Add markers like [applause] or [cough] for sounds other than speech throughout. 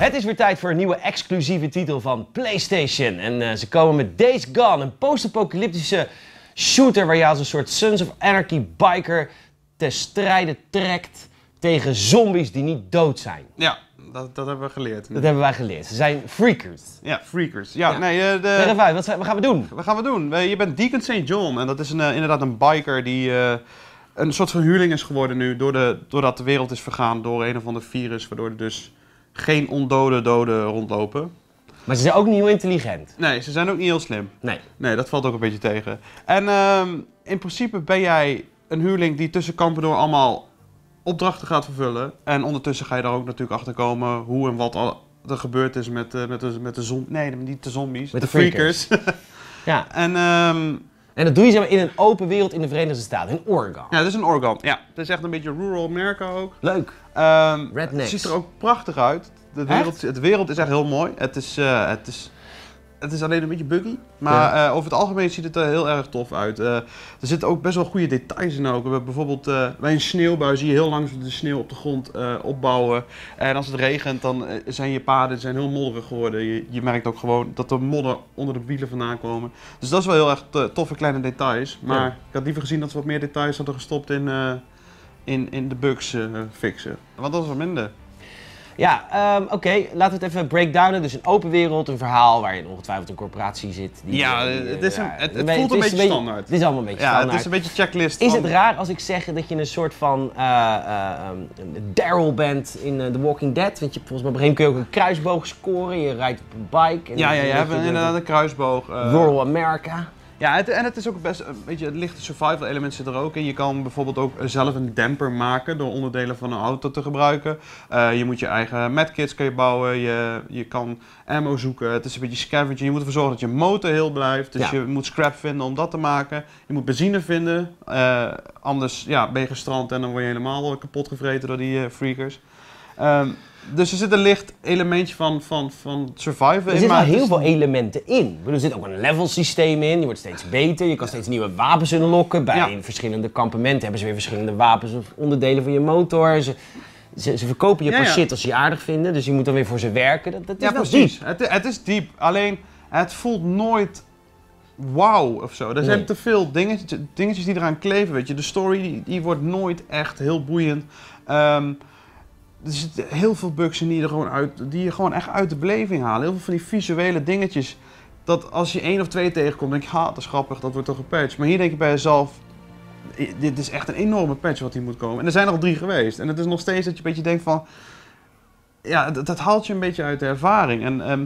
is weer tijd voor een nieuwe exclusieve titel van PlayStation. En eh, ze komen met Days Gone, een post-apocalyptische shooter waar je als een soort Sons of Anarchy biker te strijden trekt tegen zombies die niet dood zijn. Ja, dat, dat hebben we geleerd. Dat hebben wij geleerd. Ze zijn freakers. Ja, freakers. Ja, Ja. nee, eh, de... Even uit, wat, zijn- wat gaan we doen? Wat gaan we doen? Je bent Deacon St. John en dat is een, eh, inderdaad een biker die een soort van huurling is geworden nu. Door de, doordat de wereld is vergaan door een of ander virus, waardoor er dus geen ondode doden rondlopen. Maar ze zijn ook niet heel intelligent. Nee, ze zijn ook niet heel slim. Nee. Nee, dat valt ook een beetje tegen. En ehm, in principe ben jij een huurling die tussen kampen door allemaal opdrachten gaat vervullen. En ondertussen ga je daar ook natuurlijk achter komen hoe en wat al er gebeurd is met, eh, met, de, met de zombies. Nee, niet de zombies. Met de freakers. [laughs] Ja. en ehm, En dat doe je zeg maar, in een open wereld in de Verenigde Staten, in Oregon. ja, dit is een Oregon. Ja, het is echt een beetje rural America ook. Leuk. Ehm, Rednecks. Het ziet er ook prachtig uit. De wereld, het wereld is echt heel mooi. Het is, eh, het is, het is alleen een beetje buggy. Maar eh, over het algemeen ziet het er heel erg tof uit. Eh, er zitten ook best wel goede details in ook. We hebben bijvoorbeeld eh, bij een sneeuwbui zie je heel langzaam de sneeuw op de grond opbouwen. En als het regent dan zijn je paden zijn heel modderig geworden. Je, je merkt ook gewoon dat er modder onder de wielen vandaan komen. Dus dat is wel heel erg to- toffe kleine details. Maar Ja. ik had liever gezien dat ze wat meer details hadden gestopt in... in, in de bugs fixen. Want dat is wat minder. Ja, ehm, oké, laten we het even breakdownen. Dus een open wereld, een verhaal waar je ongetwijfeld een corporatie zit. die- Ja, die, het eh, is een- ja, het- voelt een beetje standaard. Het is allemaal een beetje Ja, standaard. het is een beetje checklist. Is het raar als ik zeg dat je een soort van eh, eh, Daryl bent in eh, The Walking Dead? Want je, volgens mij op een gegeven moment kun je ook een kruisboog scoren. Je rijdt op een bike. En Ja, ja, je heb hebt inderdaad een kruisboog. eh, Rural America. Ja, het, en het is ook best een beetje, het lichte survival element zit er ook in. Je kan bijvoorbeeld ook zelf een demper maken door onderdelen van een auto te gebruiken. Eh, je moet je eigen medkits kan je bouwen. Je, je kan ammo zoeken. Het is een beetje scavenger. Je moet ervoor zorgen dat je motor heel blijft. Dus Ja. je moet scrap vinden om dat te maken. Je moet benzine vinden. Eh, anders ja, ben je gestrand en dan word je helemaal kapot gevreten door die eh, freakers. Ehm, dus er zit een licht elementje van, van, van survival Er in. zitten wel het heel veel elementen in. Er zit ook een level systeem in. Je wordt steeds beter. Je kan steeds nieuwe wapens unlocken. Bij Ja. verschillende kampementen hebben ze weer verschillende wapens of onderdelen van je motor. Ze, ze, ze verkopen je Ja, pas ja. shit als ze je aardig vinden. Dus je moet dan weer voor ze werken. Dat, dat is Ja, precies. diep. Het, het is diep. Alleen, het voelt nooit wauw of zo. Er zijn te veel dingetjes, dingetjes die eraan kleven, weet je. De story, die, die wordt nooit echt heel boeiend. Ehm, er zitten heel veel bugs in die, gewoon uit, die je gewoon echt uit de beleving halen. Heel veel van die visuele dingetjes. Dat als je één of twee tegenkomt, denk je, ha, dat is grappig, dat wordt toch gepatcht. Maar hier denk je bij jezelf, dit is echt een enorme patch wat hier moet komen. En er zijn er al drie geweest. En het is nog steeds dat je een beetje denkt van... Ja, dat, dat haalt je een beetje uit de ervaring. En ehm,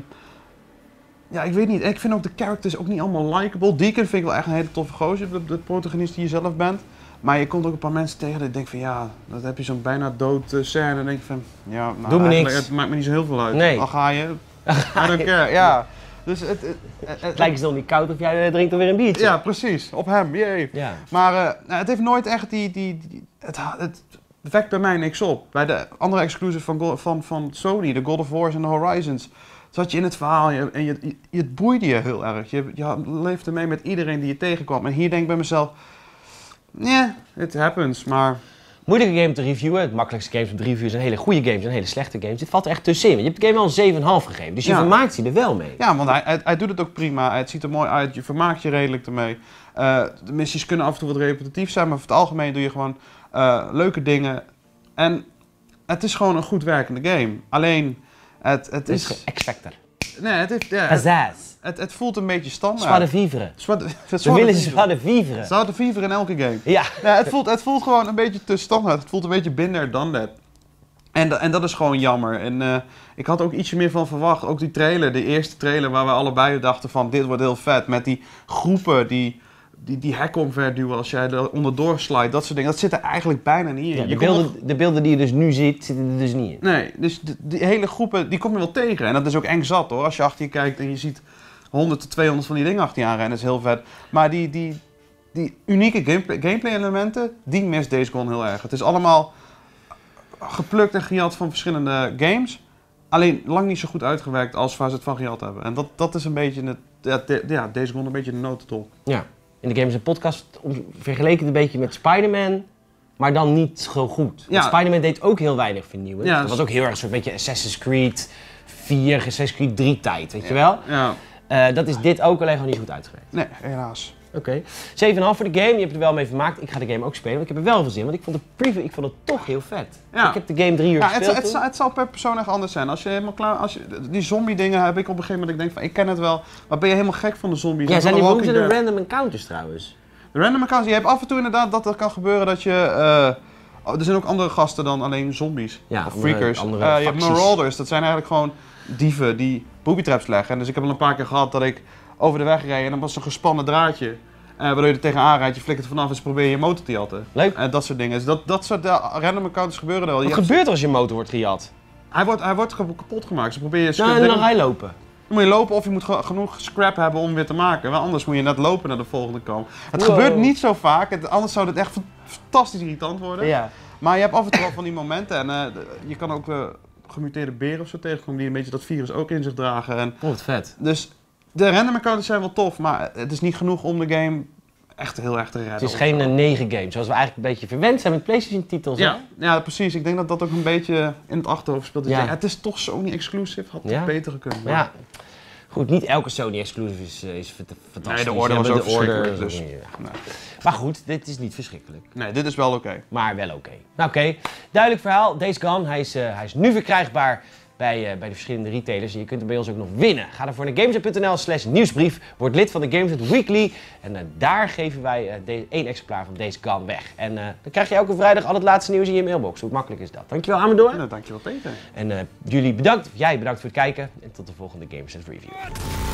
ja, ik weet niet. Ik vind ook de characters ook niet allemaal likable. Deacon vind ik wel echt een hele toffe gozer, de, de protagonist die je zelf bent. Maar je komt ook een paar mensen tegen dat je denkt van ja, dan heb je zo'n bijna dood eh, scène. En dan denk je van ja, nou, Doe me niks. Het maakt me niet zo heel veel uit. Nee. Al ga je, [laughs] I don't care. Ja. Dus het, het, het- Het lijkt zo niet koud of jij eh, drinkt alweer een biertje. ja, precies. Op hem, jee. Ja. Maar eh, nou, het heeft nooit echt die... die, die- het, het wekt bij mij niks op. Bij de andere exclusives van, van, van Sony, de God of Wars en de Horizons... zat je in het verhaal je- en je, je, het boeide je heel erg. Je, je leefde mee met iedereen die je tegenkwam. En hier denk ik bij mezelf... Nee, it happens, maar... Moeilijke game te reviewen. Het makkelijkste games om te reviewen zijn hele goede games en hele slechte games. Dit valt er echt tussenin. Want je hebt de game wel een 7,5 gegeven. Dus je Ja. vermaakt je er wel mee. Ja, want hij, hij, hij doet het ook prima. Het ziet er mooi uit. Je vermaakt je redelijk ermee. Eh, de missies kunnen af en toe wat repetitief zijn, maar over het algemeen doe je gewoon eh, leuke dingen. En het is gewoon een goed werkende game. Alleen, het, het Het is is... Nee, het, heeft, ja, het, het, het voelt een beetje Zwarte standaard. vivre. Zwarte We willen zwarte vivre. Hadden fever in elke game. Ja. Ja, het, voelt, het voelt gewoon een beetje te standaard. Het voelt een beetje binder dan dat. En, en dat is gewoon jammer. En eh, ik had ook ietsje meer van verwacht. Ook die trailer, de eerste trailer waar we allebei dachten van dit wordt heel vet. Met die groepen die, die, die hek omverduwen als jij er onderdoor slide. Dat soort dingen. Dat zit er eigenlijk bijna niet in. Ja, de, beelden, nog- de beelden die je dus nu ziet, zitten er dus niet in. Nee, dus die, die hele groepen, die kom je wel tegen. En dat is ook eng zat hoor. Als je achter je kijkt en je ziet 100 tot 200 van die dingen achter je aan rennen. Dat is heel vet. Maar die, die, die unieke gameplay, gameplay elementen, die mist Days Gone heel erg. Het is allemaal geplukt en gejat van verschillende games. Alleen lang niet zo goed uitgewerkt als waar ze het van gejat hebben. En dat, dat is een beetje het, ja, de- ja, Days Gone een beetje de notendop. Ja. In de Games Podcast om- vergeleek het een beetje met Spider-Man, maar dan niet zo goed. Ja. Spider-Man deed ook heel weinig vernieuwend. Ja, dat dus- was ook heel erg zo'n beetje Assassin's Creed 4, Assassin's Creed 3 tijd, weet je wel? Ja. Eh, dat is dit ook alleen gewoon niet goed uitgewerkt. Nee, helaas. Oké. 7,5 voor de game. Je hebt er wel mee vermaakt. Ik ga de game ook spelen, want ik heb er wel veel zin. Want ik vond de preview, ik vond het toch heel vet. Ja. Ik heb de game drie uur Ja, het, gespeeld. het, toen. het zal per persoon echt anders zijn. Als je helemaal klaar, als je, die zombie dingen heb ik op een gegeven moment, ik denk van, ik ken het wel, maar ben je helemaal gek van de zombies? ja, zijn die Walking de random encounters trouwens? De random accounts, je hebt af en toe inderdaad dat er kan gebeuren dat je, eh, oh, er zijn ook andere gasten dan alleen zombies. Ja, of freakers. andere Eh, je hebt marauders, dat zijn eigenlijk gewoon dieven die booby traps leggen. En dus ik heb al een paar keer gehad dat ik over de weg rijd en dan was er een gespannen draadje. eh, waardoor je er tegenaan rijdt, je flikkert er vanaf en ze proberen je motor te jatten. Leuk. En dat soort dingen. Dus dat, dat soort eh, random encounters gebeuren er wel. Je Wat hebt- gebeurt er als je motor wordt gejat? hij, wordt, hij wordt kapot gemaakt. Ze proberen je Nou, en dan je lopen. dan moet je lopen of je moet ge- genoeg scrap hebben om weer te maken. Want anders moet je net lopen naar de volgende kant. Het Wow. gebeurt niet zo vaak. Het- anders zou dit echt fa- fantastisch irritant worden. Ja. Maar je hebt af en toe wel van die momenten. En eh, je kan ook eh, gemuteerde beren of zo tegenkomen die een beetje dat virus ook in zich dragen. En Oh, wat vet. dus de random encounters zijn wel tof. Maar het is niet genoeg om de game echt heel erg te redden. Het is geen 9 game, zoals we eigenlijk een beetje verwend zijn met PlayStation titels. hè? Ja, ja, precies. Ik denk dat dat ook een beetje in het achterhoofd speelt. Je Ja. het is toch Sony exclusive. Had het Ja. beter gekund. Maar ja, goed, niet elke Sony exclusive is, eh, is fant- fantastisch. Nee, de orde was ook ook dus- niet, ja. Nee. Maar goed, dit is niet verschrikkelijk. Nee, dit is wel oké. Maar wel oké. Nou oké, duidelijk verhaal. Days Gone, hij is, eh, hij is nu verkrijgbaar bij, eh, bij de verschillende retailers. En je kunt hem bij ons ook nog winnen. Ga dan voor naar gamesnet.nl slash nieuwsbrief. Word lid van de Gamesnet Weekly. En eh, daar geven wij eh, één exemplaar van Days Gone weg. En dan krijg je elke vrijdag al het laatste nieuws in je mailbox. Hoe makkelijk is dat? Dankjewel Amador. Nou, dankjewel Peter. En jullie bedankt, jij bedankt voor het kijken. En tot de volgende Gamesnet Review.